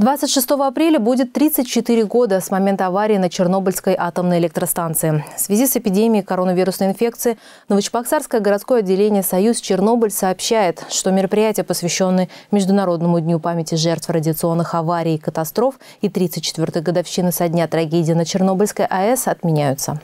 26 апреля будет 34 года с момента аварии на Чернобыльской атомной электростанции. В связи с эпидемией коронавирусной инфекции Новочебоксарское городское отделение «Союз Чернобыль» сообщает, что мероприятия, посвященные Международному дню памяти жертв радиационных аварий и катастроф и 34-й годовщины со дня трагедии на Чернобыльской АЭС, отменяются.